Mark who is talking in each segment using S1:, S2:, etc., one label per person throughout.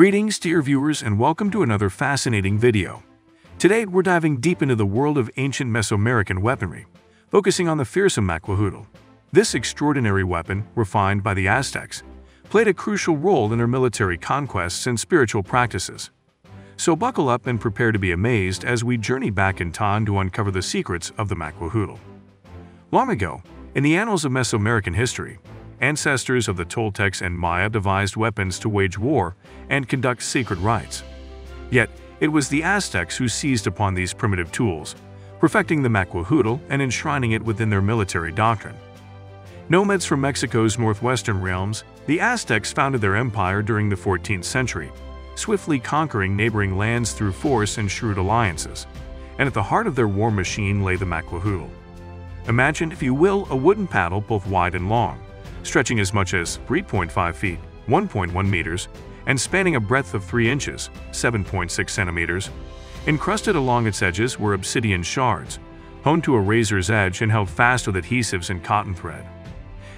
S1: Greetings to dear viewers and welcome to another fascinating video. Today we're diving deep into the world of ancient Mesoamerican weaponry, focusing on the fearsome macuahuitl. This extraordinary weapon, refined by the Aztecs, played a crucial role in their military conquests and spiritual practices. So buckle up and prepare to be amazed as we journey back in time to uncover the secrets of the macuahuitl. Long ago, in the annals of Mesoamerican history, ancestors of the Toltecs and Maya devised weapons to wage war and conduct sacred rites. Yet, it was the Aztecs who seized upon these primitive tools, perfecting the macuahuitl and enshrining it within their military doctrine. Nomads from Mexico's northwestern realms, the Aztecs founded their empire during the 14th century, swiftly conquering neighboring lands through force and shrewd alliances. And at the heart of their war machine lay the macuahuitl. Imagine, if you will, a wooden paddle both wide and long, stretching as much as 3.5 feet 1.1 meters, and spanning a breadth of 3 inches 7.6 centimeters. Encrusted along its edges were obsidian shards, honed to a razor's edge and held fast with adhesives and cotton thread.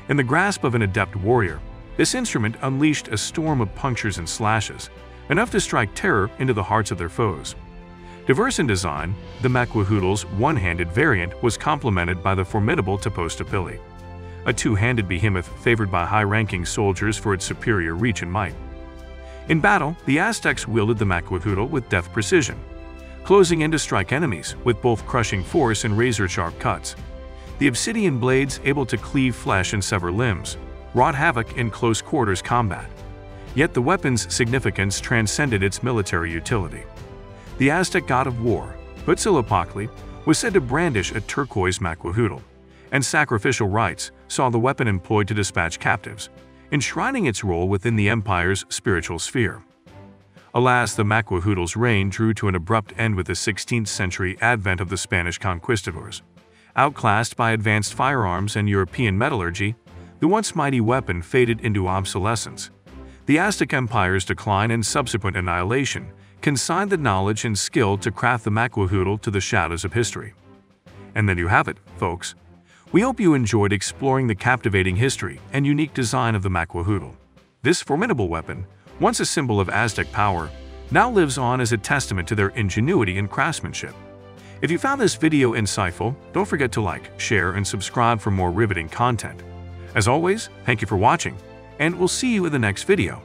S1: In the grasp of an adept warrior, this instrument unleashed a storm of punctures and slashes, enough to strike terror into the hearts of their foes. Diverse in design, the macuahuitl's one-handed variant was complemented by the formidable Tepoztopilli a two-handed behemoth favored by high-ranking soldiers for its superior reach and might. In battle, the Aztecs wielded the macuahuitl with deft precision, closing in to strike enemies with both crushing force and razor-sharp cuts. The obsidian blades, able to cleave flesh and sever limbs, wrought havoc in close-quarters combat. Yet the weapon's significance transcended its military utility. The Aztec god of war, Huitzilopochtli, was said to brandish a turquoise macuahuitl, and sacrificial rites saw the weapon employed to dispatch captives, enshrining its role within the empire's spiritual sphere. Alas, the macuahuitl's reign drew to an abrupt end with the 16th century advent of the Spanish conquistadors. Outclassed by advanced firearms and European metallurgy, the once mighty weapon faded into obsolescence. The Aztec Empire's decline and subsequent annihilation consigned the knowledge and skill to craft the macuahuitl to the shadows of history. And there you have it, folks. We hope you enjoyed exploring the captivating history and unique design of the macuahuitl. This formidable weapon, once a symbol of Aztec power, now lives on as a testament to their ingenuity and craftsmanship. If you found this video insightful, don't forget to like, share, and subscribe for more riveting content. As always, thank you for watching, and we'll see you in the next video.